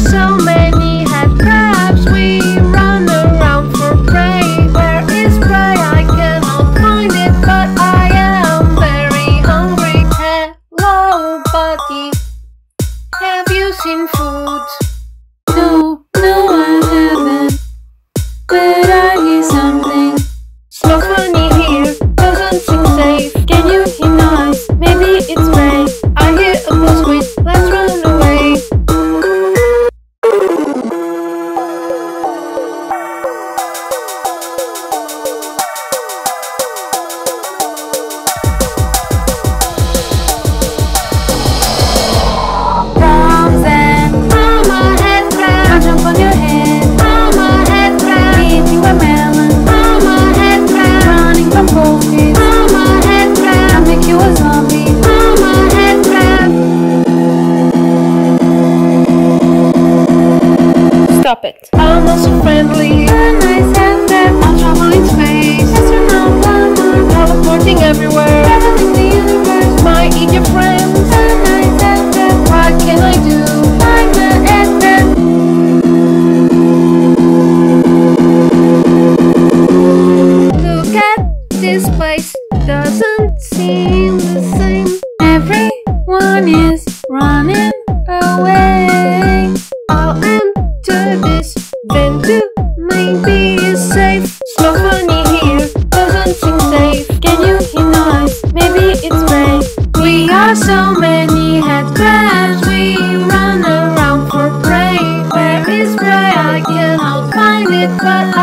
so many head crabs. We run around for prey. Where is prey? I cannot find it, but I am very hungry. Hello, buddy. Have you seen food? Perfect. I'm also friendly. A nice FM. I'll travel in space. Astronaut glamour. Teleporting everywhere. Traveling the universe. My idiot friends. A nice FM. What can I do? I'm an FM. Look at this place. Doesn't seem the same. Everyone is running Bye.